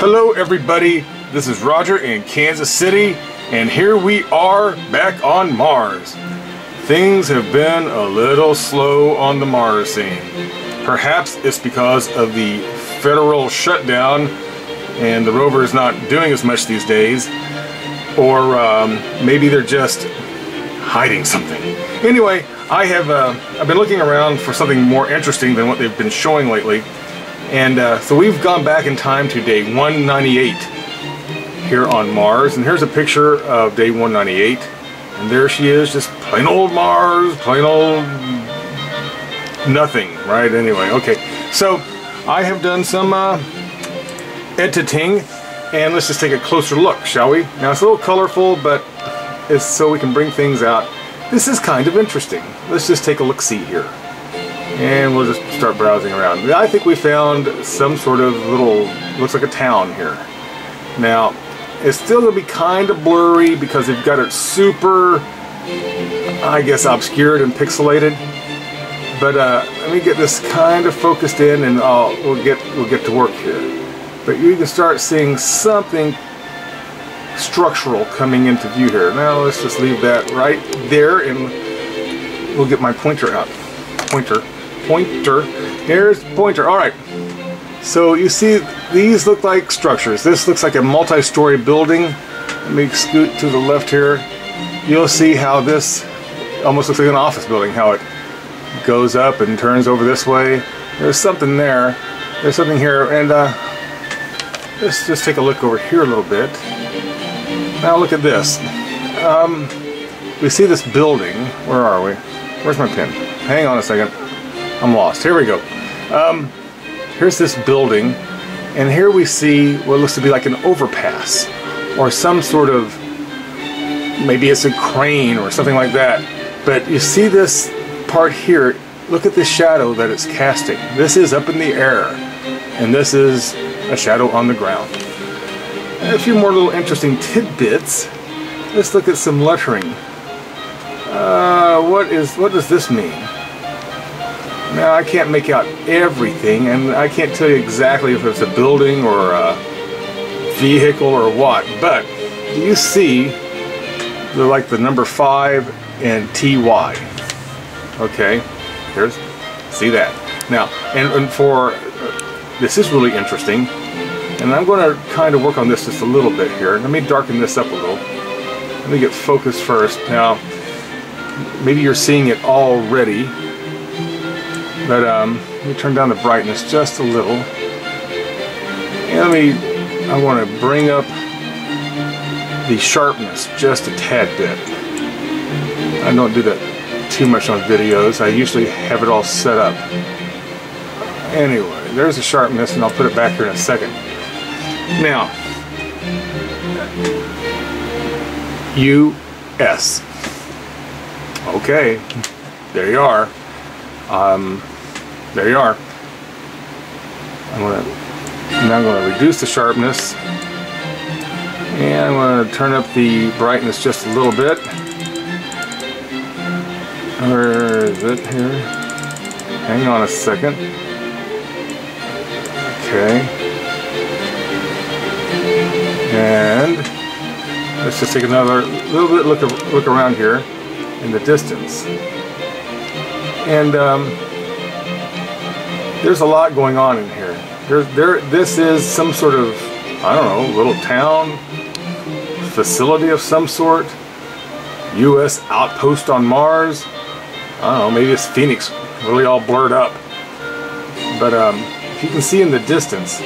Hello everybody, this is Roger in Kansas City and here we are back on Mars. Things have been a little slow on the Mars scene. Perhaps it's because of the federal shutdown and the rover is not doing as much these days or um, maybe they're just hiding something. Anyway, I have uh, I've been looking around for something more interesting than what they've been showing lately and uh, so we've gone back in time to day 198 here on Mars. And here's a picture of day 198. And there she is, just plain old Mars, plain old nothing, right? Anyway, okay. So I have done some uh, editing and let's just take a closer look, shall we? Now it's a little colorful, but it's so we can bring things out. This is kind of interesting. Let's just take a look-see here and we'll just start browsing around. I think we found some sort of little, looks like a town here. Now, it's still going to be kind of blurry because they've got it super, I guess, obscured and pixelated. But uh, let me get this kind of focused in, and I'll, we'll get we'll get to work here. But you can start seeing something structural coming into view here. Now let's just leave that right there, and we'll get my pointer out. Pointer pointer. Here's pointer. All right. So you see, these look like structures. This looks like a multi-story building. Let me scoot to the left here. You'll see how this almost looks like an office building, how it goes up and turns over this way. There's something there. There's something here. And uh, let's just take a look over here a little bit. Now look at this. Um, we see this building. Where are we? Where's my pin? Hang on a second. I'm lost. Here we go. Um, here's this building, and here we see what looks to be like an overpass, or some sort of, maybe it's a crane or something like that. But you see this part here, look at the shadow that it's casting. This is up in the air, and this is a shadow on the ground. And a few more little interesting tidbits. Let's look at some lettering. Uh, what is what does this mean? Now I can't make out everything and I can't tell you exactly if it's a building or a vehicle or what, but do you see the like the number 5 and TY? Okay, here's, see that. Now, and, and for, this is really interesting, and I'm going to kind of work on this just a little bit here. Let me darken this up a little. Let me get focused first. Now, maybe you're seeing it already, but um, let me turn down the brightness just a little. And let me, I want to bring up the sharpness just a tad bit. I don't do that too much on videos. I usually have it all set up. Anyway, there's the sharpness and I'll put it back here in a second. Now, U-S. Okay, there you are. Um, there you are. I'm gonna now I'm gonna reduce the sharpness and I'm gonna turn up the brightness just a little bit. Where is it here? Hang on a second. Okay. And let's just take another little bit look look around here in the distance. And um, there's a lot going on in here. There this is some sort of I don't know, little town facility of some sort. US outpost on Mars. I don't know, maybe it's Phoenix really all blurred up. But um, if you can see in the distance,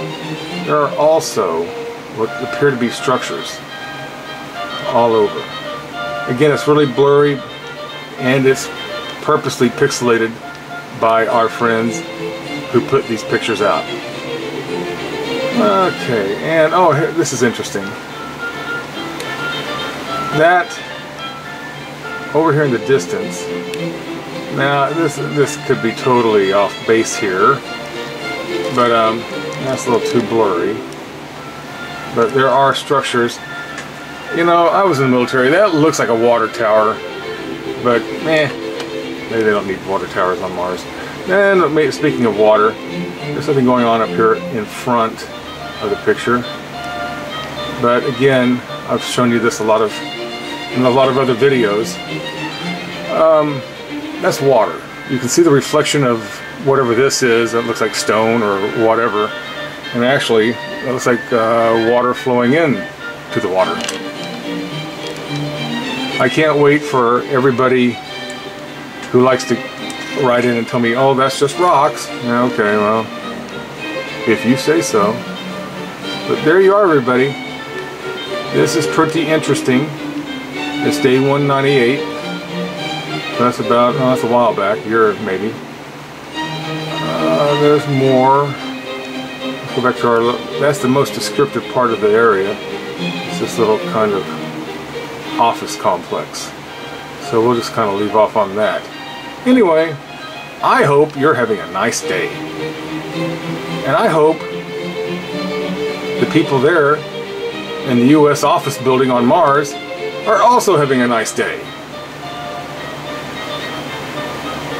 there are also what appear to be structures all over. Again, it's really blurry and it's purposely pixelated by our friends who put these pictures out. Okay, and oh, this is interesting. That over here in the distance. Now this this could be totally off base here, but um, that's a little too blurry. But there are structures. You know, I was in the military. That looks like a water tower, but eh, maybe they don't need water towers on Mars. And speaking of water, there's something going on up here in front of the picture. But again, I've shown you this a lot of in a lot of other videos. Um, that's water. You can see the reflection of whatever this is. It looks like stone or whatever. And actually, it looks like uh, water flowing in to the water. I can't wait for everybody who likes to write in and tell me, oh, that's just rocks. Okay, well, if you say so. But there you are, everybody. This is pretty interesting. It's day 198. That's about, oh, that's a while back, year maybe. Uh, there's more. Let's go back to our, that's the most descriptive part of the area. It's this little kind of office complex. So we'll just kind of leave off on that. Anyway, I hope you're having a nice day. And I hope the people there in the U.S. office building on Mars are also having a nice day.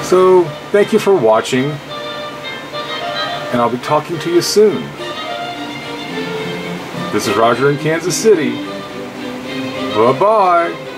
So, thank you for watching, and I'll be talking to you soon. This is Roger in Kansas City. Bye-bye.